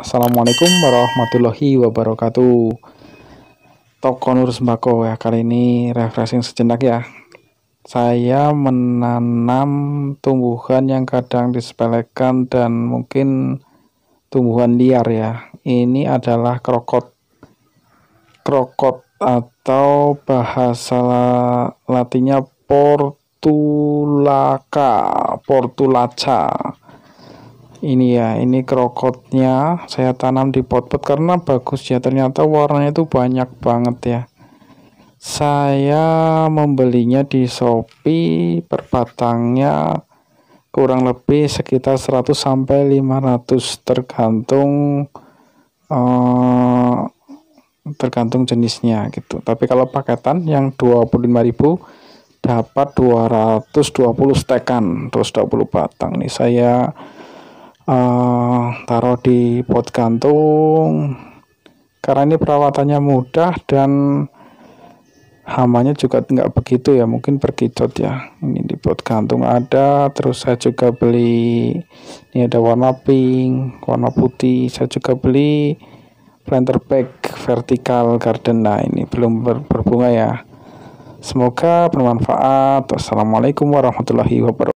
Assalamualaikum warahmatullahi wabarakatuh. Toko Nur Sembako ya kali ini refreshing sejenak ya. Saya menanam tumbuhan yang kadang disepelekan dan mungkin tumbuhan liar ya. Ini adalah krokot. Krokot atau bahasa latinnya portulaca. Portulaca ini ya ini krokotnya saya tanam di pot-pot karena bagus ya. Ternyata warnanya itu banyak banget ya. Saya membelinya di Shopee per batangnya kurang lebih sekitar 100 sampai 500 tergantung uh, tergantung jenisnya gitu. Tapi kalau paketan yang 25.000 dapat 220 stekan terus 20 batang. Nih saya uh, taruh di pot gantung. Karena ini perawatannya mudah dan hamanya juga nggak begitu ya mungkin berkicot ya. Ini di pot gantung ada terus saya juga beli ini ada warna pink warna putih saya juga beli planter bag vertical garden. Nah ini belum ber berbunga ya. Semoga bermanfaat. Wassalamualaikum warahmatullahi wabarakatuh